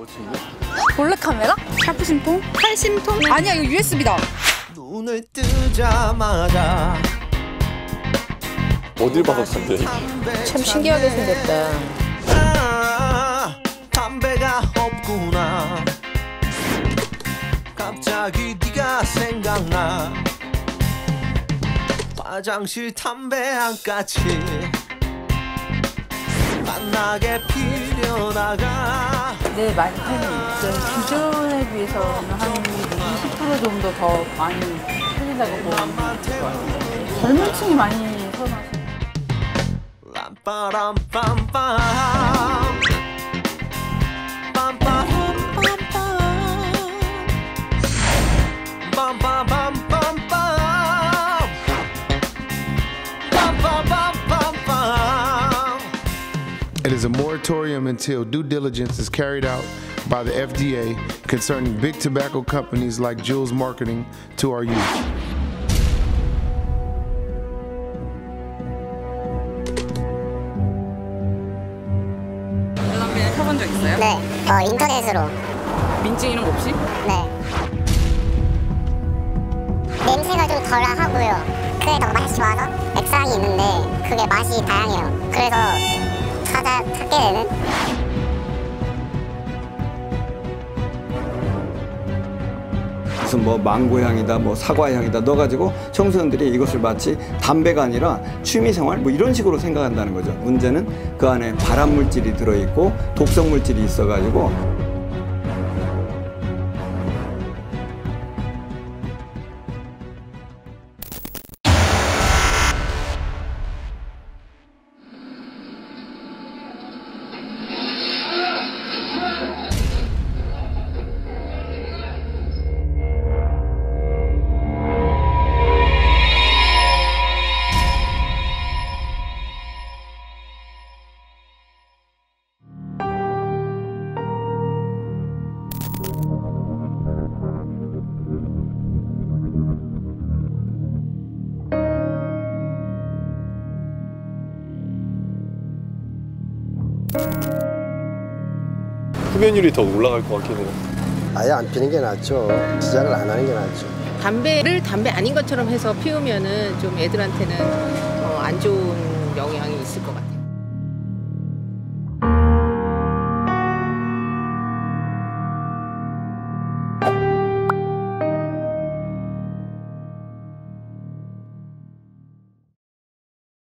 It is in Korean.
뭐지? 몰래 카메라? 샤프 심통? 칼 심통? 아니야 이거 USB다. 눈을 뜨자마자 어딜 봐서 담배? 참 신기하게 생겼다. 아, 담배가 없구나 갑자기 네가 생각나 화장실 담배 한 까치 만나게 피려다가 네, 많이 있어요. 기존에 비해서는 한 20% 정도 더 많이 풀린다고 보면 좋아요. 젊은 층이 많이 선호하시는 It is a moratorium until due diligence is carried out by the FDA concerning big tobacco companies like Jules Marketing to our youth. 담배 펴본 적 있어요? 네, 어, 인터넷으로. 민증 이런 거 없이? 네. 냄새가 좀 덜하고요. 그게 더 맛이 좋아서 액상이 있는데 그게 맛이 다양해요. 그래서 찾아 찾게 되는. 무슨 뭐 망고 향이다 뭐 사과 향이다 넣어가지고 청소년들이 이것을 마치 담배가 아니라 취미생활 뭐 이런 식으로 생각한다는 거죠 문제는 그 안에 발암 물질이 들어있고 독성 물질이 있어가지고 흡연율이 더 올라갈 것 같긴 해요. 아예 안 피는 게 낫죠. 시작을 안 하는 게 낫죠. 담배를 담배 아닌 것처럼 해서 피우면은 좀 애들한테는 어, 안 좋은 영향이 있을 것 같아요.